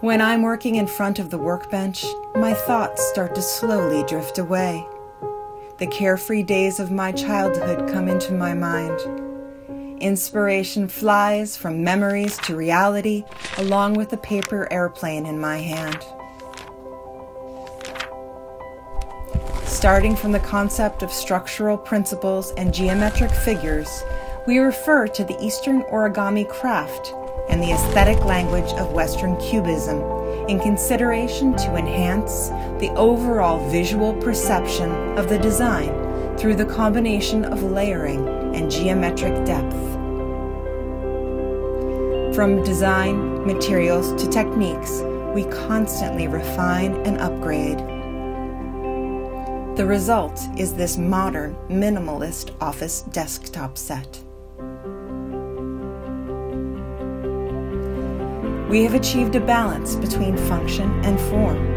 When I'm working in front of the workbench, my thoughts start to slowly drift away. The carefree days of my childhood come into my mind. Inspiration flies from memories to reality, along with the paper airplane in my hand. Starting from the concept of structural principles and geometric figures, we refer to the Eastern origami craft and the aesthetic language of Western Cubism in consideration to enhance the overall visual perception of the design through the combination of layering and geometric depth. From design, materials to techniques, we constantly refine and upgrade. The result is this modern, minimalist office desktop set. We have achieved a balance between function and form.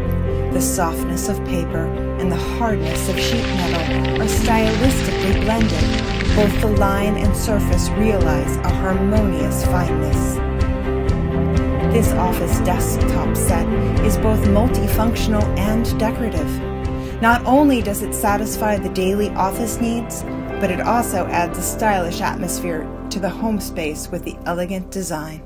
The softness of paper and the hardness of sheet metal are stylistically blended. Both the line and surface realize a harmonious fineness. This office desktop set is both multifunctional and decorative. Not only does it satisfy the daily office needs, but it also adds a stylish atmosphere to the home space with the elegant design.